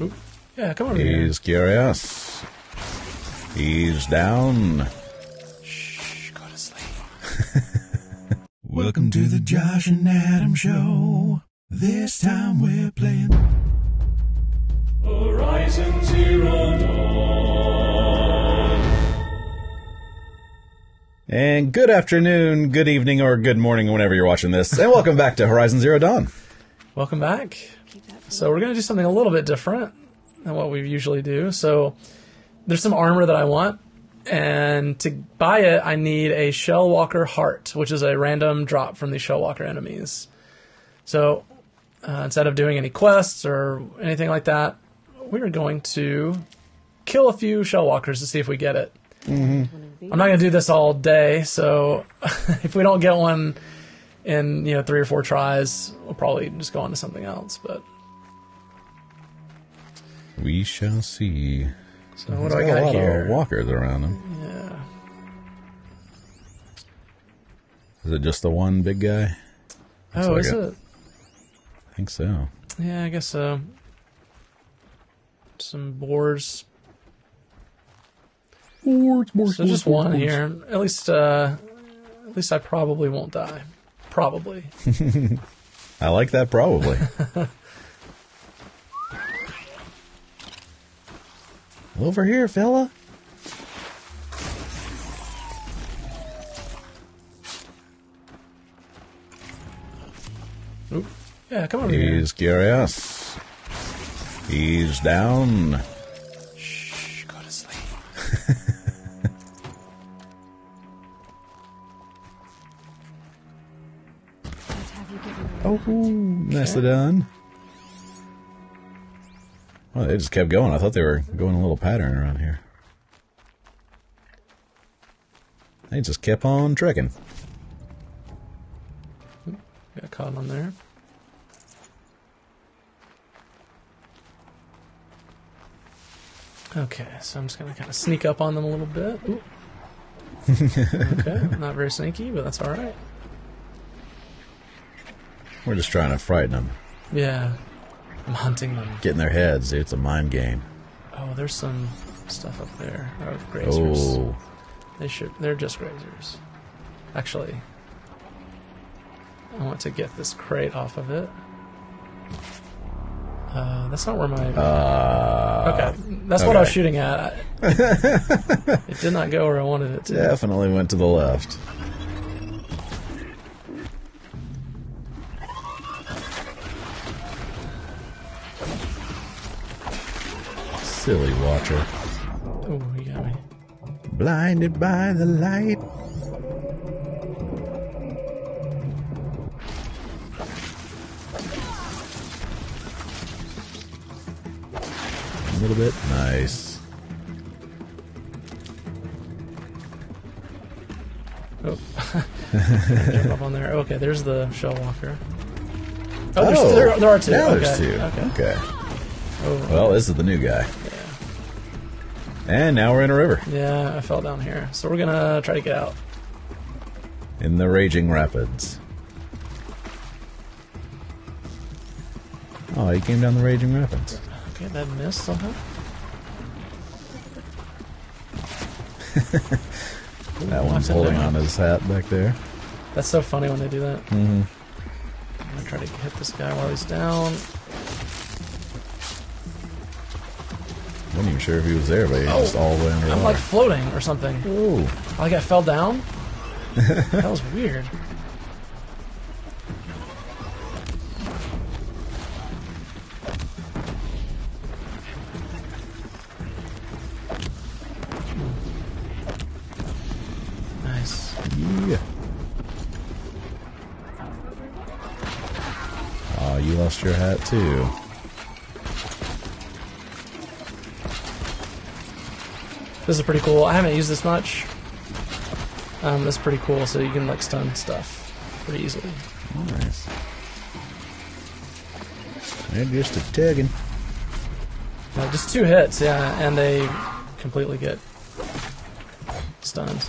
Oop. Yeah, come over here. He's curious. He's down. Shh, go to sleep. Welcome to the Josh and Adam Show. This time we're playing. Horizon Zero Dawn. And good afternoon, good evening, or good morning, whenever you're watching this. And welcome back to Horizon Zero Dawn. Welcome back. So we're going to do something a little bit different than what we usually do. So there's some armor that I want, and to buy it, I need a Shellwalker Heart, which is a random drop from the Shellwalker enemies. So uh, instead of doing any quests or anything like that, we are going to kill a few Shellwalkers to see if we get it. I'm not going to do this all day, so if we don't get one in you know three or four tries, we'll probably just go on to something else. But We shall see. so what There's do I a got lot here? of walkers around him. Yeah. Is it just the one big guy? Oh, like is it. it? I think so. Yeah, I guess so. Some boars. Boards, boards, So just one here. At least, uh, at least I probably won't die. Probably. I like that probably. Over here, fella. Oop. Yeah, come over here. He's curious. He's down. Oh, nicely done. Oh, they just kept going. I thought they were going a little pattern around here. They just kept on trekking. Got caught on there. Okay, so I'm just gonna kind of sneak up on them a little bit. Okay, not very sneaky, but that's all right. We're just trying to frighten them, Yeah, I'm hunting them. get in their heads. It's a mind game. Oh, there's some stuff up there. Oh, grazers. Oh, They should. They're just grazers. Actually, I want to get this crate off of it. Uh, that's not where my. uh, okay, that's what I was shooting at. I- it did not go where I wanted it to. definitely went to the left. Silly watcher. Oh, you got me. Blinded by the light. A little bit. Nice. Oh, jump up on there. Okay, there's the shell walker. Oh, Oh, there, there are two. Now okay. there's two. Okay. Okay. Oh, Well, this is the new guy. And now we're in a river. yeah, I fell down here. So we're gonna try to get out. In the raging rapids. Oh, he came down the raging rapids. Okay, that missed somehow. That one's holding on his hat back there. That's so funny when they do that. Mm-hmm. I'm gonna try to hit this guy while he's down. Wasn't even sure if he was there, but he was just all the way I'm underwater. like floating or something. oh, Like I fell down. that was weird. Nice. yeah. Oh, you lost your hat too. This is pretty cool. I haven't used this much. Um, that's pretty cool. So you can like stun stuff pretty easily. Nice. They're just a tugging. Uh, just two hits, yeah, and they completely get stunned.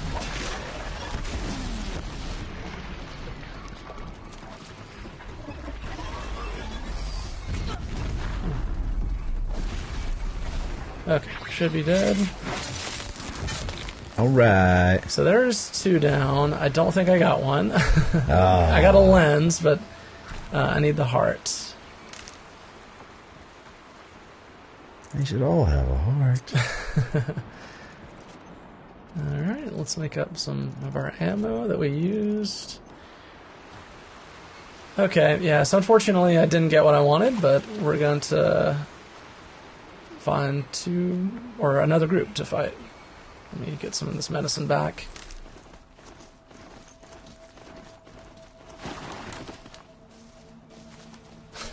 Okay, should be dead. All right. So there's two down. I don't think I got one. I got a lens, but uh, I need the heart. They should all have a heart. All right, let's make up some of our ammo that we used. Okay, yeah, so unfortunately I didn't get what I wanted, but we're going to find two or another group to fight. Let me get some of this medicine back.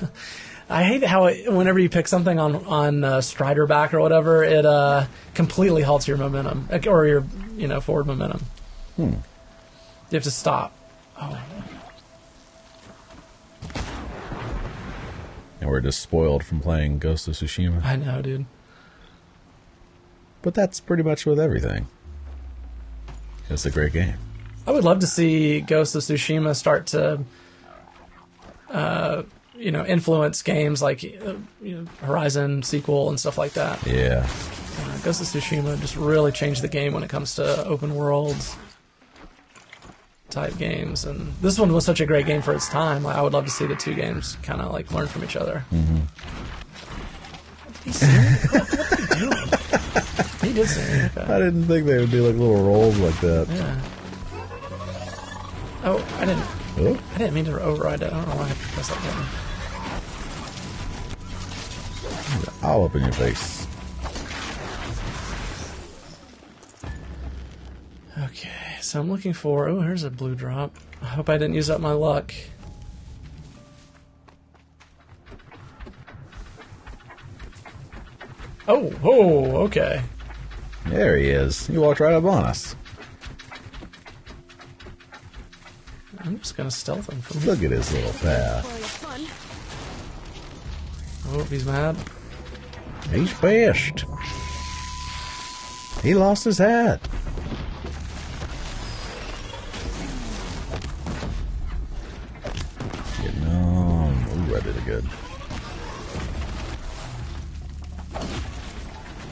I hate how it, whenever you pick something on on uh, Strider back or whatever, it uh, completely halts your momentum or your you know forward momentum. Hmm. You have to stop. Oh, And we're just spoiled from playing Ghost of Tsushima. I know, dude. But that's pretty much with everything. It's a great game. I would love to see Ghost of Tsushima start to, uh, you know, influence games like uh, you know, Horizon sequel and stuff like that. Yeah. Uh, Ghost of Tsushima just really changed the game when it comes to open world type games, and this one was such a great game for its time. I would love to see the two games kind of like learn from each other. Mm-hmm. Did he see me? What, what did he do? He did see me. Okay. I didn't think they would be like little rolls like that. Yeah. Oh, I didn't. Oh, I didn't mean to override that. I don't know why I pressed that button. all up in your face. Okay, so I'm looking for. Oh, here's a blue drop. I hope I didn't use up my luck. Oh, oh, okay. There he is. He walked right up on us. I'm just gonna stealth him from here. Look at his little path. Oh, he's mad. He's pissed. He lost his hat. Getting on. Ooh, I did it good.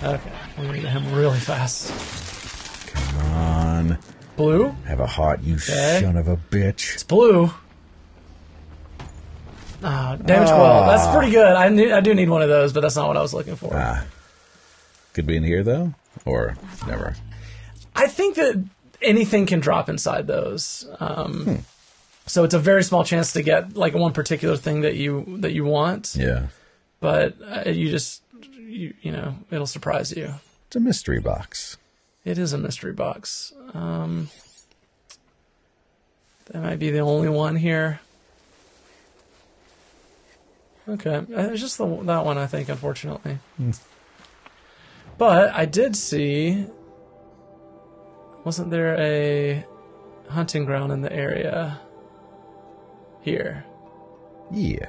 Okay, we need him really fast. Come on. Blue? Have a heart, you Okay. son of a bitch. It's blue. Ah, damage Ah. well. That's pretty good. I need, I do need one of those, but that's not what I was looking for. Ah. Could be in here, though? Or never. I think that anything can drop inside those. Um, So it's a very small chance to get like one particular thing that you that you want, Yeah. but uh, you just you, you know it'll surprise you. It's a mystery box. It is a mystery box. Um, that might be the only one here. Okay, Uh, it's just the, that one I think, unfortunately. But I did see. Wasn't there a hunting ground in the area here? Yeah.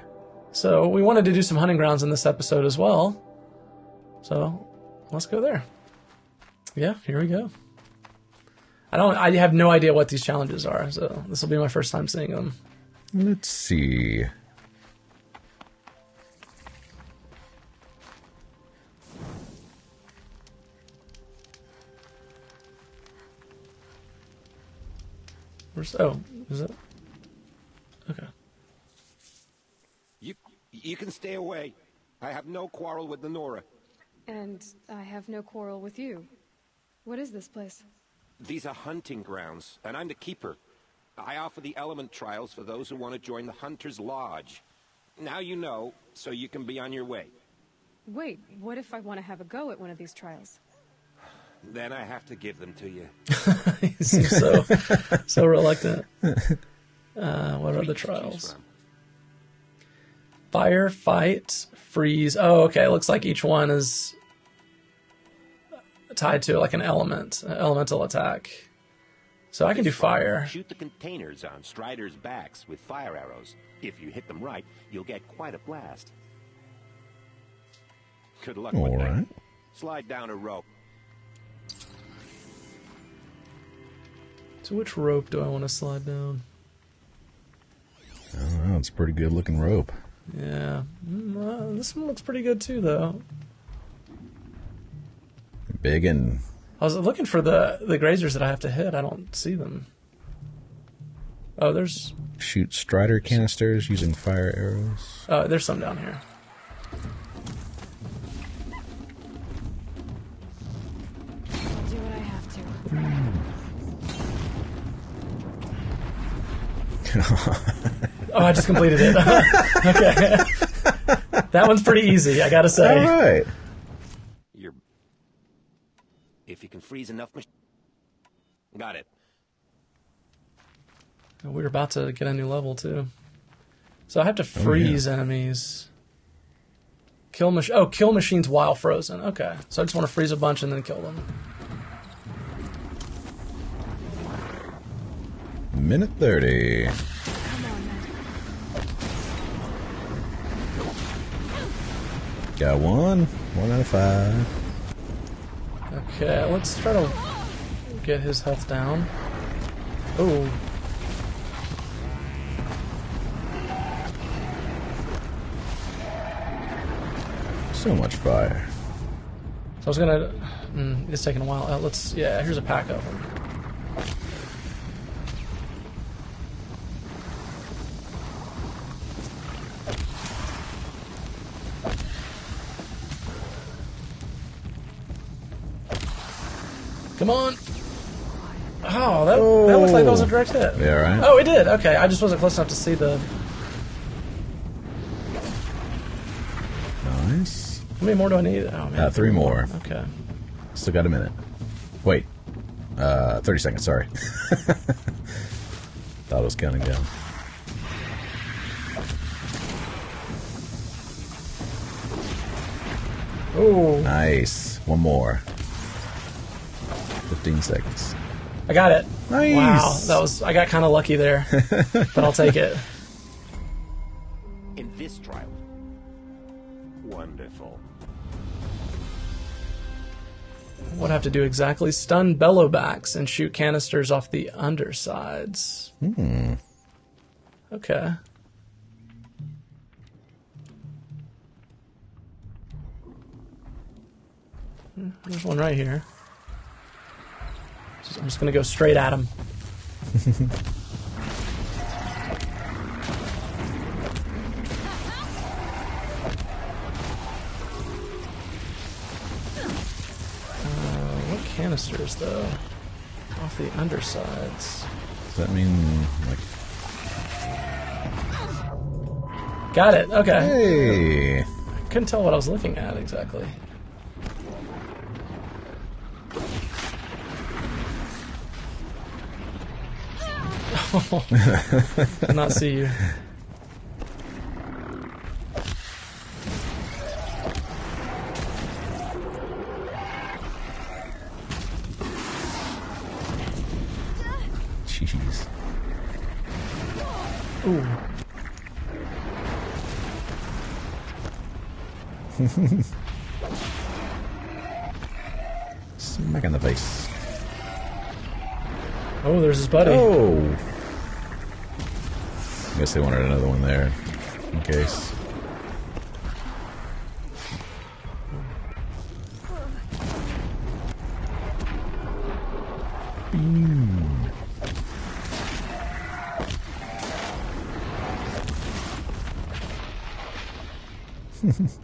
So we wanted to do some hunting grounds in this episode as well. So let's go there. Yeah, here we go. I don't. I have no idea what these challenges are, so this will be my first time seeing them. Let's see. Where's oh, is it? Okay. You, you can stay away. I have no quarrel with the Nora. And I have no quarrel with you. What is this place? These are hunting grounds, and I'm the keeper. I offer the element trials for those who want to join the Hunter's Lodge. Now you know, so you can be on your way. Wait, what if I want to have a go at one of these trials? Then I have to give them to you. seems so so reluctant. Uh, what are the to choose trials? From. Fire, fight, freeze. Oh, okay. It Looks like each one is tied to like an element, an elemental attack. So I can do fire. Shoot the containers on Strider's backs with fire arrows. If you hit them right, you'll get quite a blast. Good luck All with that. Slide down a rope. So which rope do I want to slide down? I don't know. It's a pretty good looking rope. Yeah, uh, this one looks pretty good too, though. Big and I was looking for the the grazers that I have to hit. I don't see them. Oh, there's shoot Strider canisters using fire arrows. uh, there's some down here. I'll do what I have to. Oh, I just completed it. okay, that one's pretty easy. I gotta say. All right. You're. If you can freeze enough mach- Got it. Oh, we are about to get a new level too. So I have to Oh, freeze enemies. Kill mach- Oh, kill machines while frozen. Okay, so I just want to freeze a bunch and then kill them. Minute 30. Come on, then. Got one. One out of five. Okay, let's try to get his health down. Oh, So much fire. so I was gonna. Mm, it's taking a while. Uh, let's. Yeah, here's a pack of them. Come on. Oh, that, that looks like that was a direct hit. Yeah, right? Oh, it did. Okay, I just wasn't close enough to see the. Nice. How many more do I need? Oh man, Uh, three more. Okay. Still got a minute. Wait. Uh, 30 seconds, sorry. Thought it was counting down. Oh, Nice. One more. 15 seconds. I got it. Nice. Wow, that was. I got kind of lucky there, but I'll take it. In this trial. Wonderful. What I have to do exactly? Stun bellowbacks and shoot canisters off the undersides. Hmm. Okay. Hmm, There's one right here. Just- I'm just gonna go straight at him. Uh, what canisters though? Off the undersides. Does that mean, like, Got it. Okay. hey? Couldn't tell what I was looking at exactly. Not see you. Jeez. Ooh. Smack in the face. Oh, there's his buddy. Oh! They wanted another one there, in case. Beam. Hmm.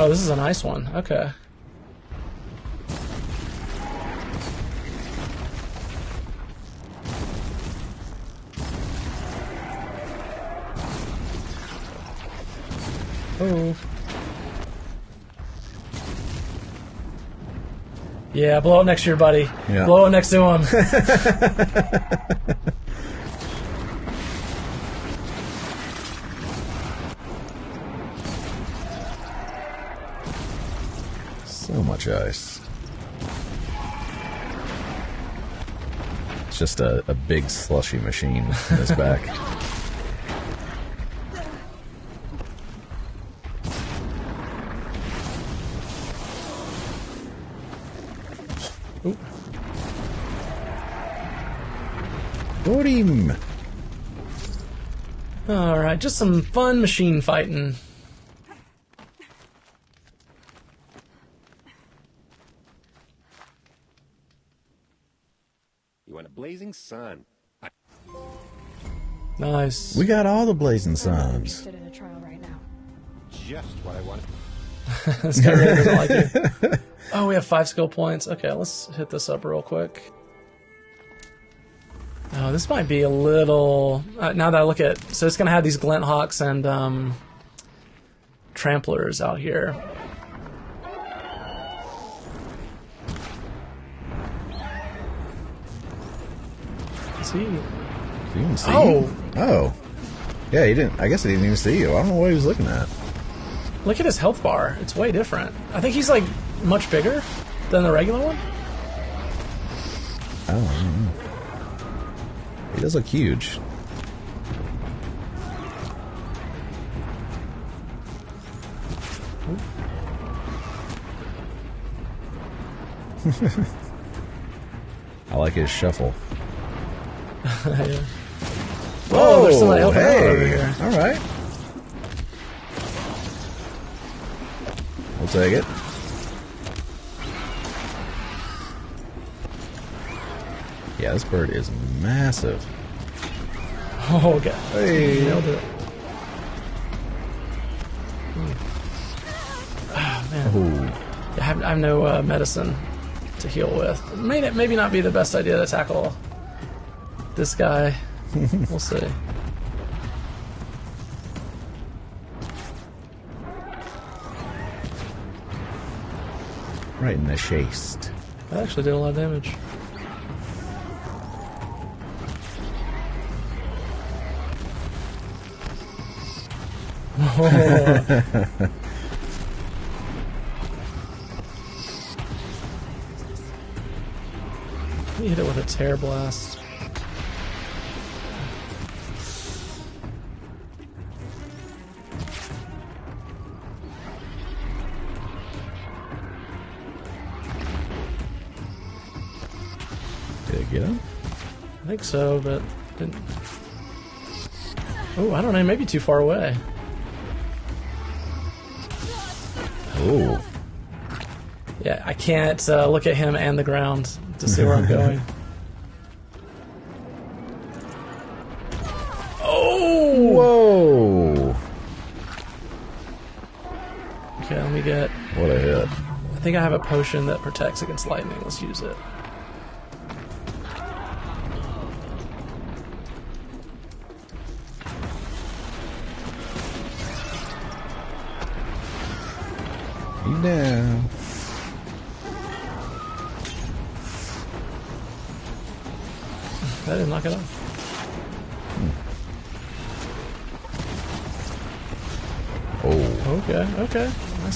Oh, this is a nice one. Okay. Yeah, blow up next to your buddy. Yeah. Blow it next to him. So much ice. It's just a, a big slushy machine in his back. Oh. Got him! Alright, just some fun machine fighting. You want a blazing sun. Nice. We got all the blazing suns. Right Just what I wanted. this guy really doesn't like you. Oh, we have five skill points. Okay, let's hit this up real quick. Oh, this might be a little. Uh, now that I look at, so it's gonna have these glint hawks and um, tramplers out here. See, You didn't see Oh. you? Oh. Yeah, he didn't. I guess he didn't even see you. I don't know what he was looking at. look at his health bar. It's way different. I think he's like much bigger than the regular one. I don't know. He does look huge. I like his shuffle. Yeah. Oh, there's somebody helping out over hey. Oh, here. All right. We'll take it. Yeah, this bird is massive. Oh, God. Hey. Nailed it. Oh, man. I have, I have no uh, medicine to heal with. It may it maybe not be the best idea to tackle this guy. we'll see. right in the chest. That actually did a lot of damage. He hit it with a tear blast. Did it get him? I think so, but didn't. Oh, I don't know. Maybe too far away. Oh, Yeah, I can't uh, look at him and the ground to see where I'm going. oh! whoa! Okay, let me get. What a hit! I think I have a potion that protects against lightning. Let's use it.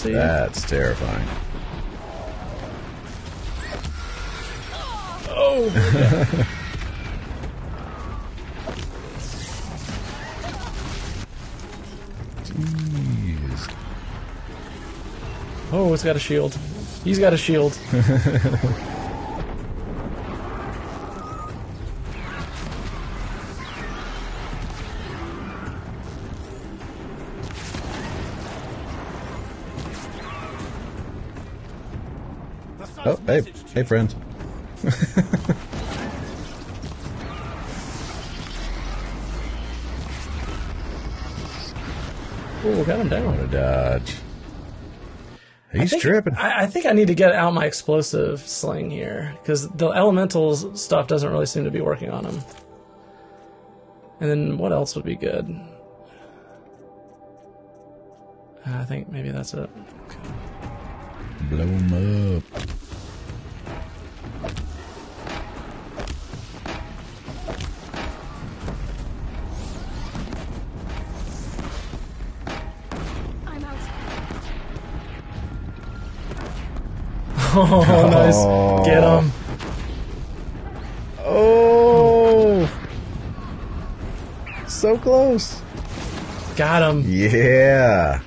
See. that's terrifying. Oh! Jeez. oh, it's got a shield. He's got a shield. hey, hey, friend. Oh, got him down. A dodge. He's think- tripping. I, I think I need to get out my explosive sling here because the elemental stuff doesn't really seem to be working on him. And then what else would be good? I think maybe that's it. Blow him up. Oh, nice. Oh. Get him. Oh! So close. Got him. Yeah.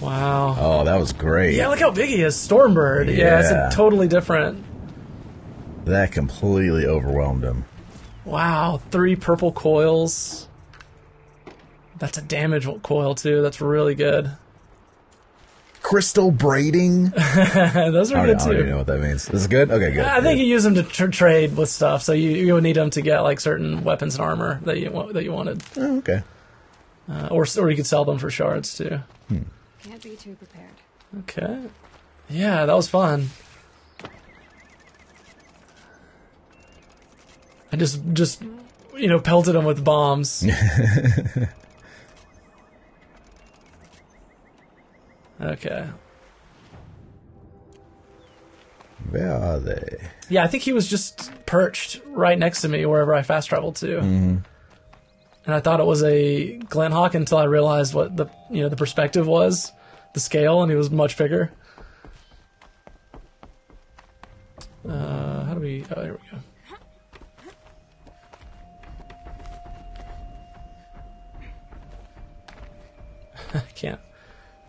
Wow. Oh, that was great. Yeah, look how big he is. Stormbird. Yeah, it's Yeah. a totally different. That completely overwhelmed him. Wow, three purple coils. That's a damage coil too. That's really good. Crystal braiding. Those are I good don't, I don't even too. know what that means. Is it good? Okay, good. I think good. you use them to tr- trade with stuff, so you you would need them to get like certain weapons and armor that you want, that you wanted, Oh, okay. uh, or or you could sell them for shards too. Can't be too prepared. Okay, yeah, that was fun. I just just you know pelted them with bombs. okay. Where are they? Yeah, I think he was just perched right next to me wherever I fast traveled to. And I thought it was a Glinthawk until I realized what the you know the perspective was, the scale, and he was much bigger. Uh, how do we? Oh, there we go.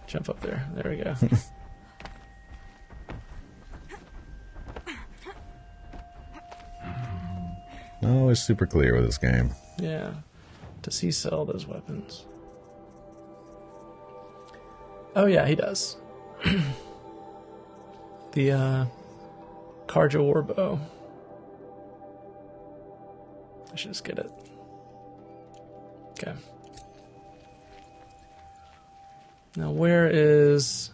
Jump up there. There we go. Oh, it's super clear with this game. Yeah. Does he sell those weapons? Oh yeah, he does. the uh Carja Warbow. I should just get it. Okay. Now where is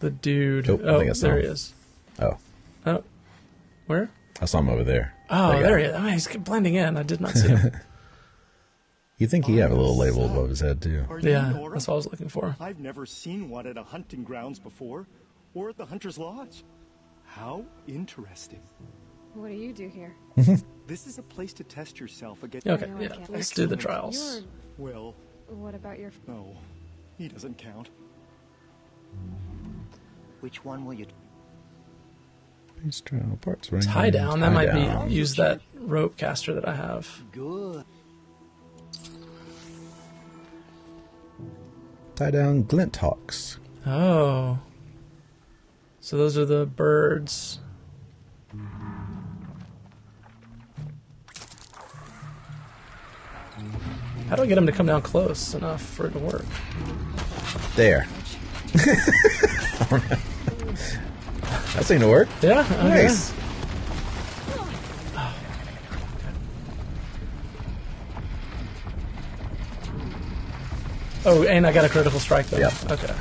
the dude? Oh, I think I saw there him. he is. Oh, Oh. Where? I saw him over there. Oh, That guy. there uh, he is. Oh, he's blending in. I did not see him. You think he'd have a little label above his head too? Yeah, Nora? that's what I was looking for. I've never seen one at a hunting grounds before, or at the Hunter's Lodge. How interesting. What do you do here? This is a place to test yourself against. Okay, yeah, let's do the trials. You're. Well, What about your? no, he doesn't count. Which one will you? These trial parts running tie down. That might down. be use that rope caster that I have. Good. tie down glint hawks. Oh, so those are the birds. How do I get them to come down close enough for it to work? There. that seemed to work. Yeah, okay. Nice. Oh, and I got a critical strike though. Yep. Okay.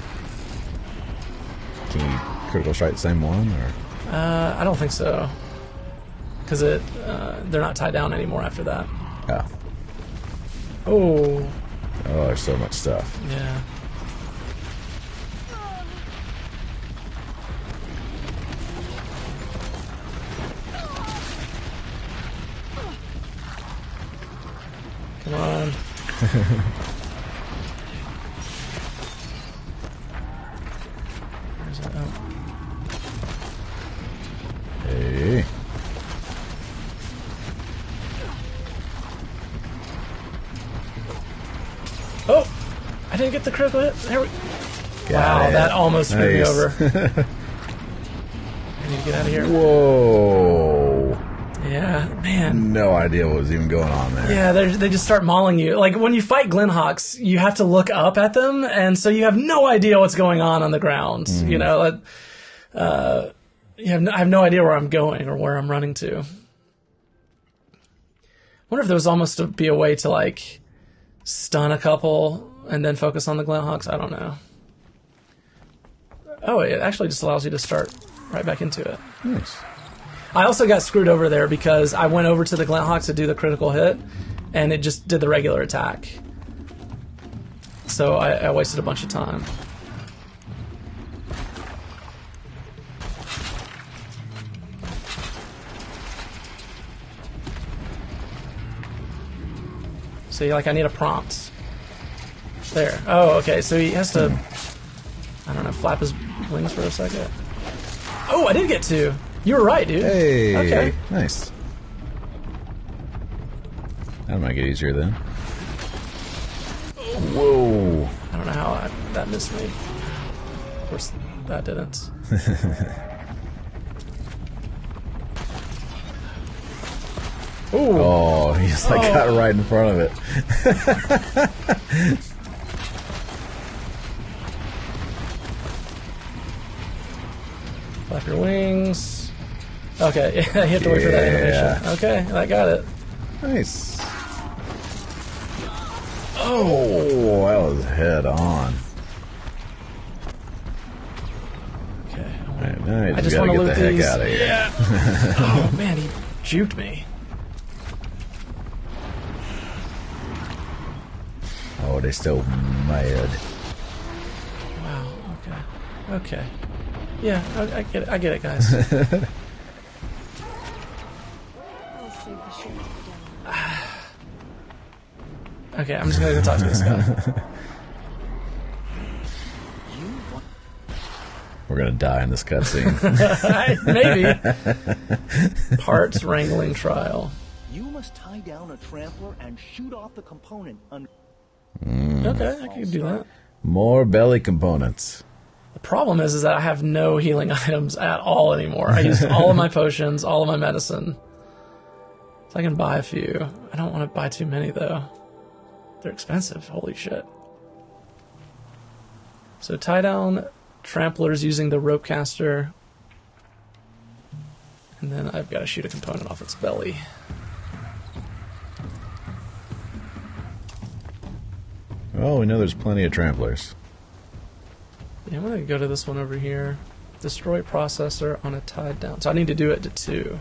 Can you critical strike the same one or? Uh, I don't think so, because it uh, they're not tied down anymore after that. Oh, Oh, there's so much stuff. yeah. Come on. get the critical hit. There we. Got Wow, it. that almost screwed me over. I need to get out of here. Whoa. Yeah, man. No idea what was even going on there. Yeah, they they just start mauling you. Like when you fight Glinthawks, you have to look up at them, and so you have no idea what's going on on the ground. You know, uh, uh, you have no, I have no idea where I'm going or where I'm running to. I wonder if there was almost to be a way to like stun a couple and then focus on the Glinthawks. I don't know. Oh, it actually just allows you to start right back into it. Nice. I also got screwed over there because I went over to the Glinthawks to do the critical hit, and it just did the regular attack. So I, I wasted a bunch of time. See, like I need a prompt. There. Oh, okay. So he has to, I don't know, flap his wings for a second. Oh, I did get two. You were right, dude. Hey. Okay. Nice. That might get easier then. Whoa. I don't know how I, that missed me. Of course, that didn't. Ooh. Oh, he just like oh. got right in front of it. Flap your wings. Okay, you have to wait for that animation. Okay, I got it. Nice. Oh, that was head on. Okay. All right, now I just, just want to get loot the heck these. out of here. Yeah. oh man, he juked me. Oh, they still mad. Wow. Okay. Okay. Yeah, I, I get it. I get it, guys. I'll save the ship down. Okay, I'm just gonna go talk to this guy. We're gonna die in this cutscene. Maybe. Parts wrangling trial. You must tie down a trampler and shoot off the component under. Mm. Okay, I can do that. More belly components. The problem is, is that I have no healing items at all anymore. I used all of my potions, all of my medicine. So I can buy a few. I don't want to buy too many though. They're expensive. Holy shit. So tie down tramplers using the rope caster. And then I've got to shoot a component off its belly. Oh, we know there's plenty of tramplers. Yeah, I'm gonna go to this one over here. Destroy processor on a tied down. So I need to do it to two.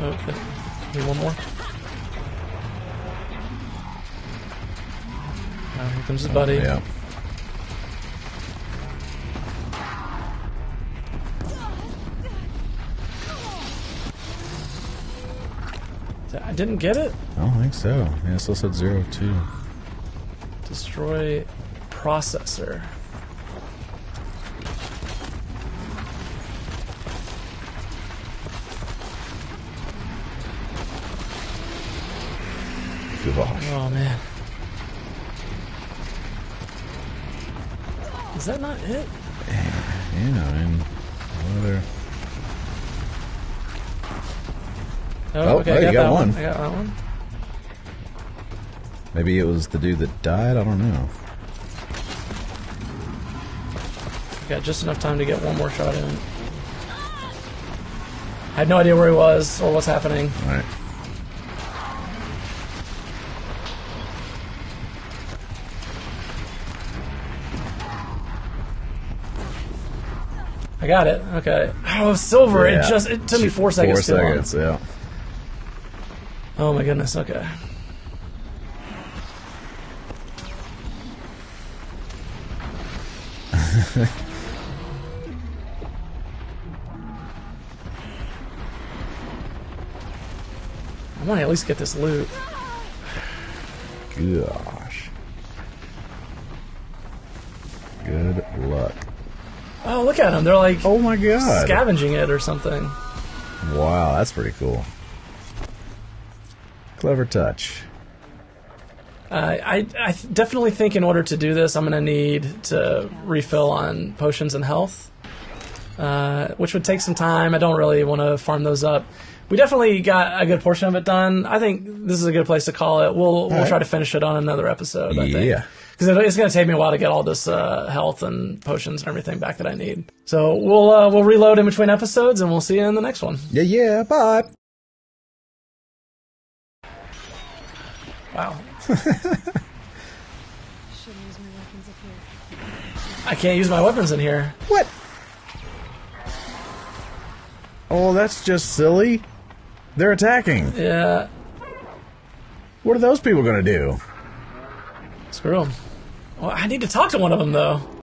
Okay. Need one more. Here comes his buddy. Yeah. Didn't get it. I don't think so. Yeah, it still said zero two. Destroy processor. Oh man. Is that not it? Yeah, I mean, what other? Oh, oh, okay, oh, I you got, one. one. I got that one. Maybe it was the dude that died. I don't know. Got just enough time to get one more shot in. I had no idea where he was or what's happening. All right. I got it. Okay. Oh, silver! Yeah. It just it took me four seconds. Four seconds. Yeah. Oh my goodness. Okay. I want to at least get this loot. Gosh. Good luck. Oh, look at them. They're like Oh my god. scavenging it or something. Wow, that's pretty cool. Clever touch. Uh, I, I definitely think in order to do this, I'm going to need to refill on potions and health, uh, which would take some time. I don't really want to farm those up. We definitely got a good portion of it done. I think this is a good place to call it. We'll we'll right. try to finish it on another episode. I think. Yeah. because it's going to take me a while to get all this uh, health and potions and everything back that I need. So we'll uh, we'll reload in between episodes, and we'll see you in the next one. Yeah, yeah, bye. Wow, Shouldn't use my weapons up here. I can't use my weapons in here. What? Oh, that's just silly. They're attacking. Yeah, What are those people going to do? screw them. Well, I need to talk to one of them though.